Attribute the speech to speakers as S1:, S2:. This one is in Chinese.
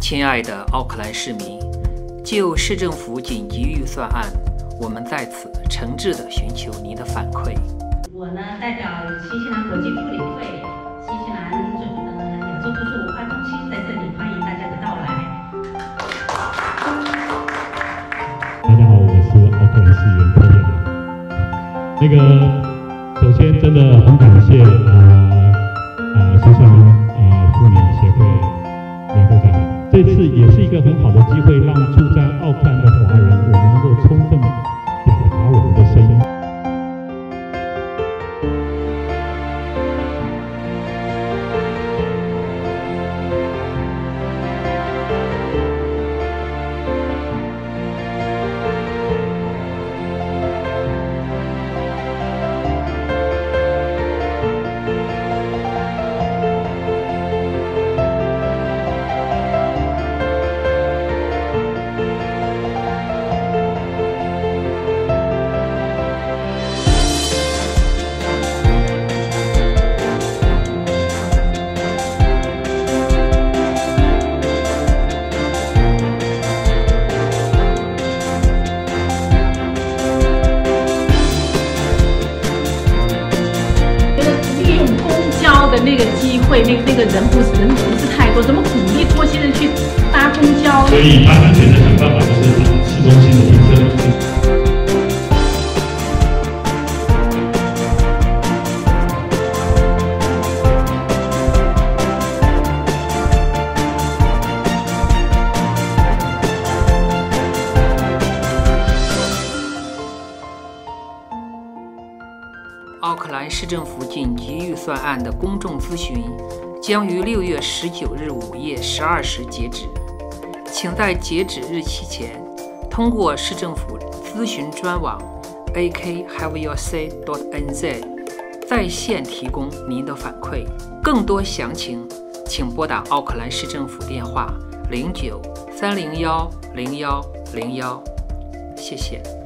S1: 亲爱的奥克兰市民，就市政府紧急预算案，我们在此诚挚地寻求您的反馈。
S2: 我呢，代表新西兰国际妇女会、新西兰呃亚洲图书文化中心在这里欢迎大家的到来。
S3: 大家好，我是奥克兰市议员那个，首先真的很感谢呃呃新西兰也是一个很好的机会，让
S4: 那个机会，那个那个人不是人不是太多，怎么鼓励多些人去搭公交？
S3: 所以它安全的想办法就是从市中心的停车
S1: 奥克兰市政府紧急预算案的公众咨询将于六月十九日午夜十二时截止，请在截止日期前通过市政府咨询专网 akhaveyoursaid.nz 在线提供您的反馈。更多详情，请拨打奥克兰市政府电话零九三零幺零幺零幺。谢谢。